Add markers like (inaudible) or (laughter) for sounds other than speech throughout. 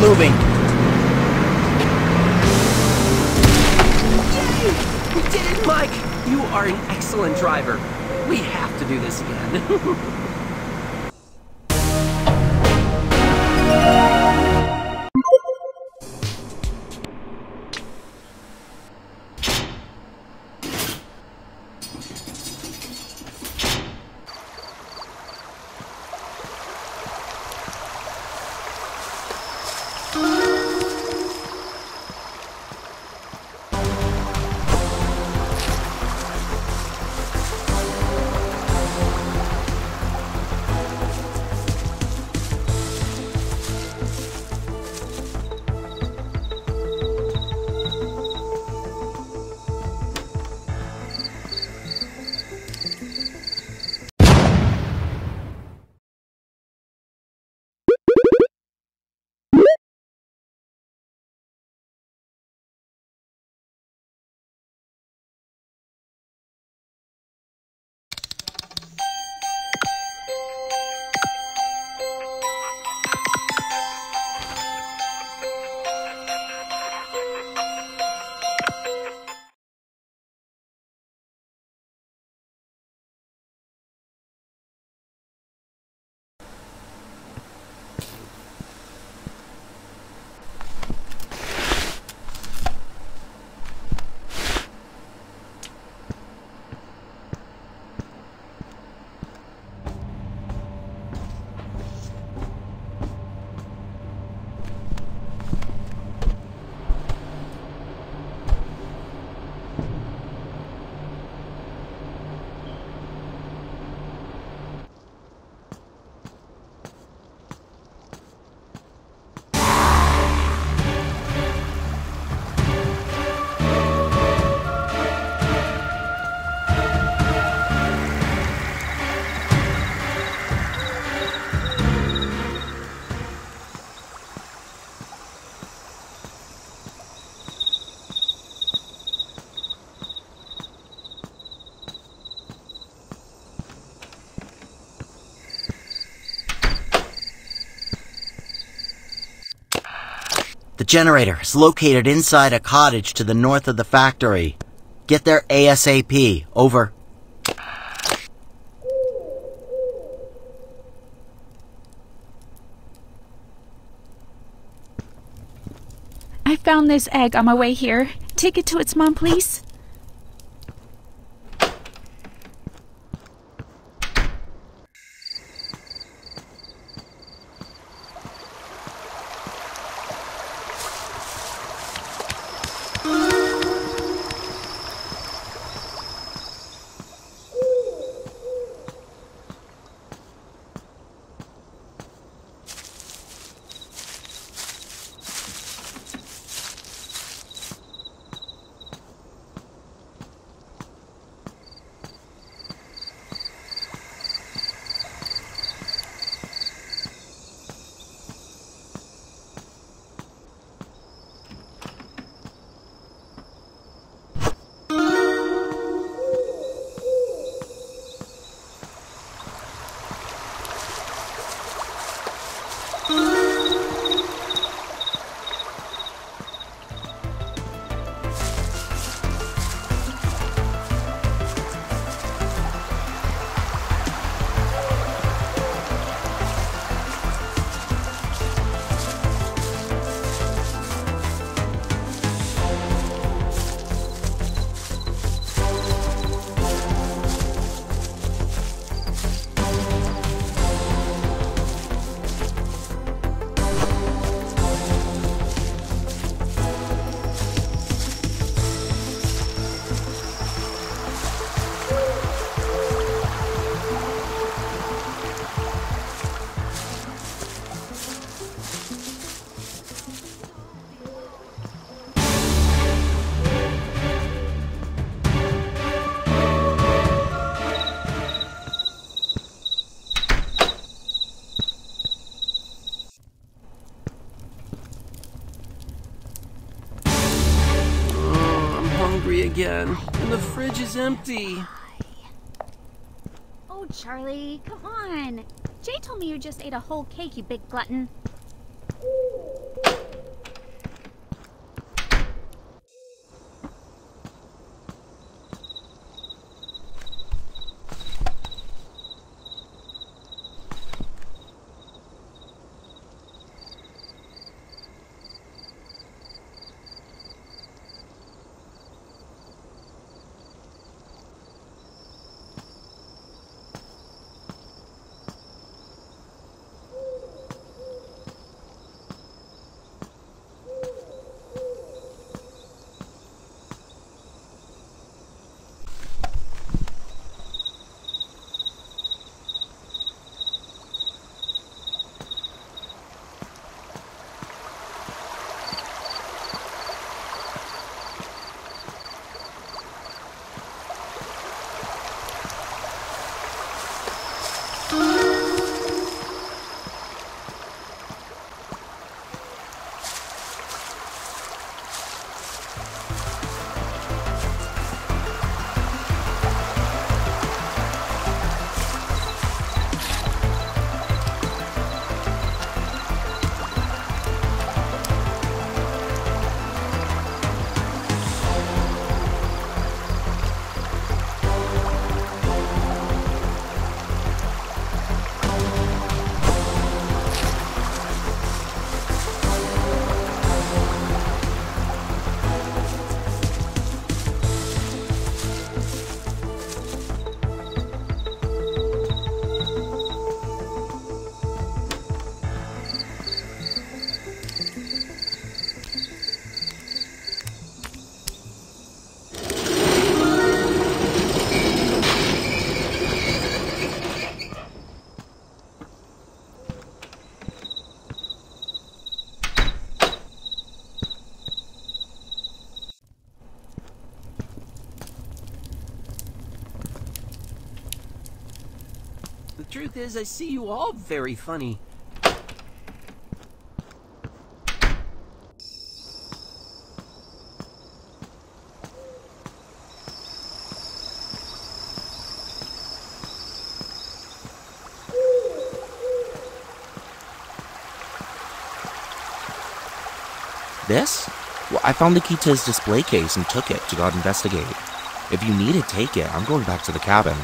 moving. We did it, Mike! You are an excellent driver. We have to do this again. (laughs) generator is located inside a cottage to the north of the factory. Get there ASAP. Over. I found this egg on my way here. Take it to its mom, please. Again, and the fridge is empty. Oh, Charlie, come on. J told me you just ate a whole cake, you big glutton. Truth is, I see you all very funny. This? Well, I found the key to his display case and took it to go investigate. If you need it, take it. I'm going back to the cabin.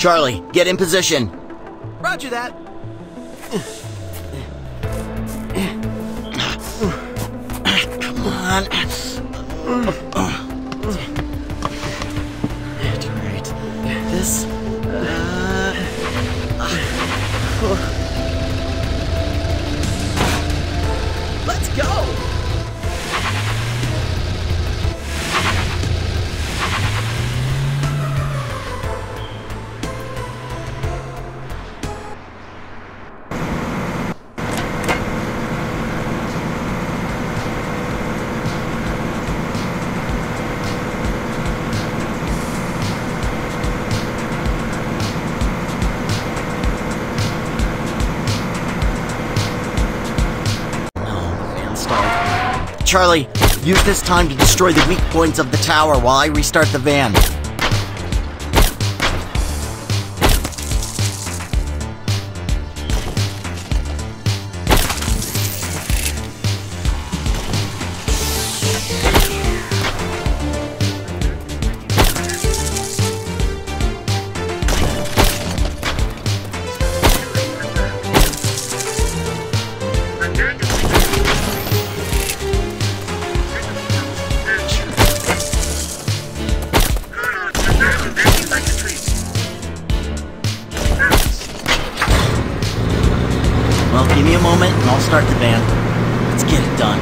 Charlie, get in position. Roger that. Come on. Great. This. Charlie, use this time to destroy the weak points of the tower while I restart the van. Start the van. Let's get it done.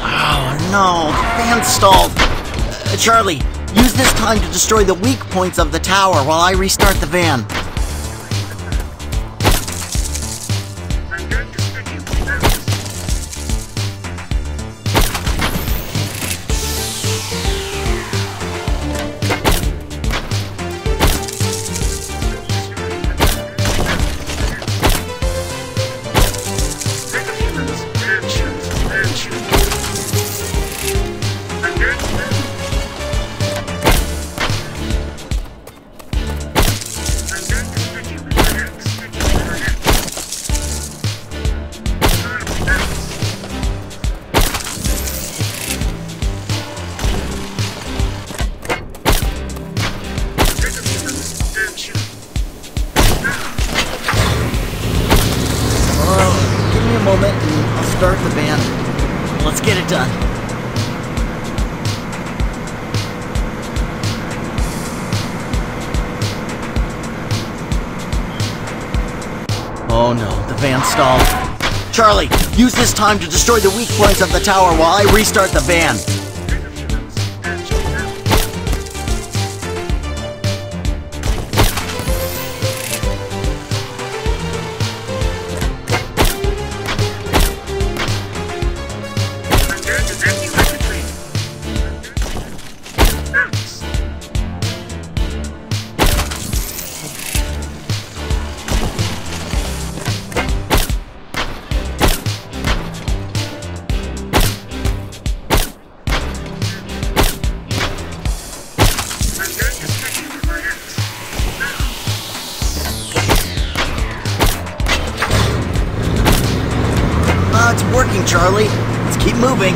Oh no, the van stalled. Uh, Charlie, use this time to destroy the weak points of the tower while I restart the van. Charlie, use this time to destroy the weak points of the tower while I restart the van. Uh, it's working, Charlie. Let's keep moving.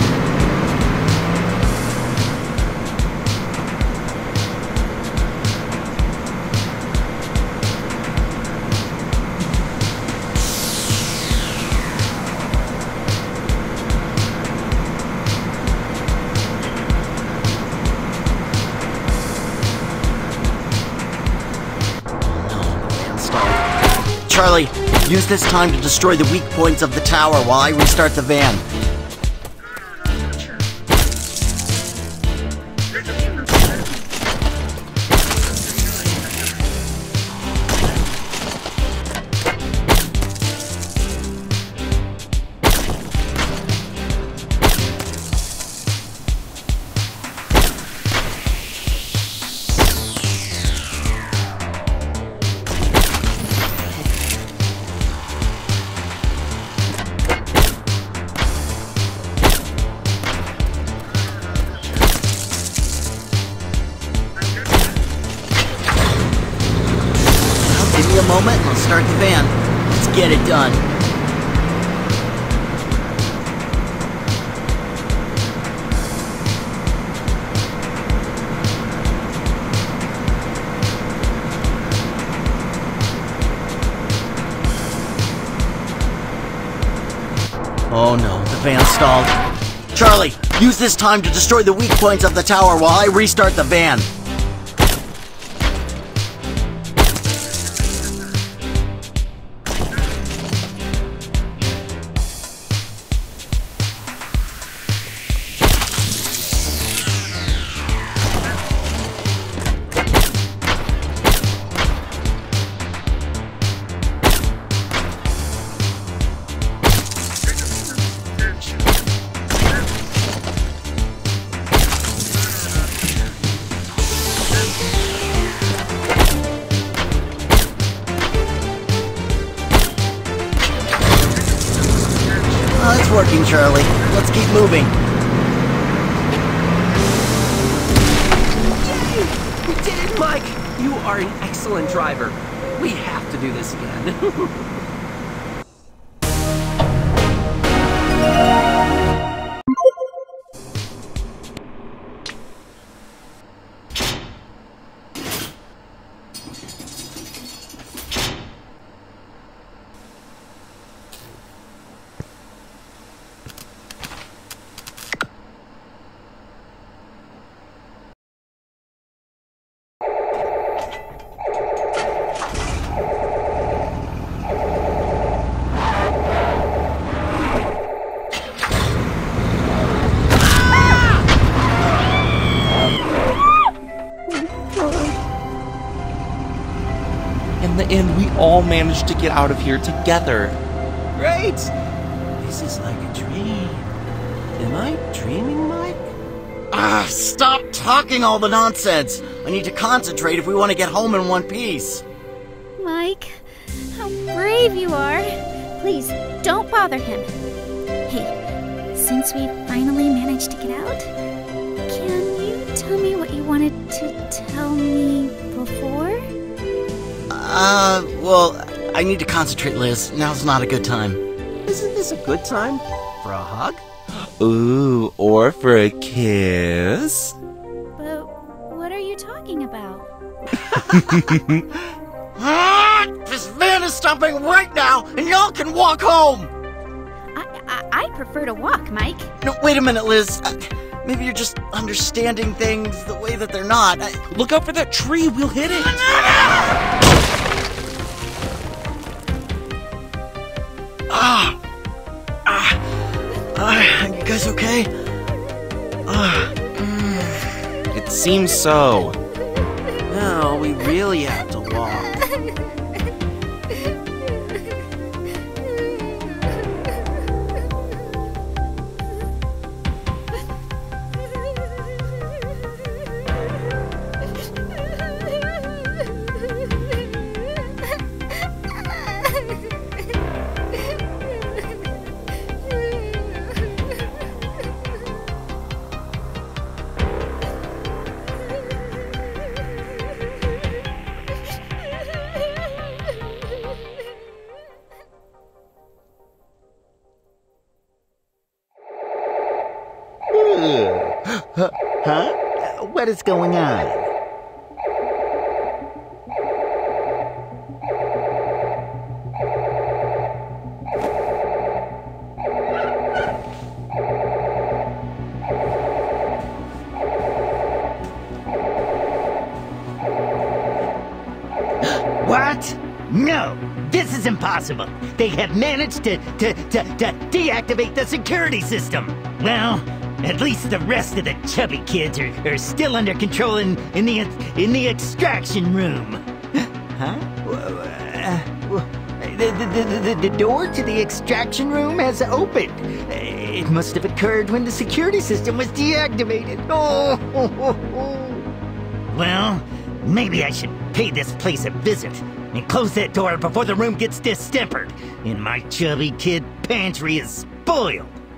Charlie, use this time to destroy the weak points of the tower while I restart the van. A moment I'll start the van. Let's get it done. Oh no, the van stalled. Charlie, use this time to destroy the weak points of the tower while I restart the van. You are an excellent driver. We have to do this again. (laughs) all managed to get out of here together. Great! This is like a dream. Am I dreaming, Mike? Ah, stop talking all the nonsense. I need to concentrate if we want to get home in one piece. Mike, how brave you are. Please, don't bother him. Hey, since we finally managed to get out, can you tell me what you wanted to tell me before? Uh, well, I need to concentrate, Lis. Now's not a good time. Isn't this a good time for a hug? Ooh, or for a kiss? But what are you talking about? Ah, this van is stopping right now, and y'all can walk home. I, I, I prefer to walk, Mike. No, wait a minute, Lis. Uh, maybe you're just understanding things the way that they're not. I, Look out for that tree, we'll hit it! Ah, ah, ah, you guys okay? Ah, It seems so. No, we really have to walk. (laughs) What is going on? What? No, this is impossible. They have managed to, to, to, to deactivate the security system. Well, at least the rest of the chubby kids are, are still under control in, in the in the extraction room. (gasps) Huh? Uh, The, the, the, the, door to the extraction room has opened. It must have occurred when the security system was deactivated. Oh. Well, maybe I should pay this place a visit and close that door before the room gets distempered and my chubby kid pantry is spoiled.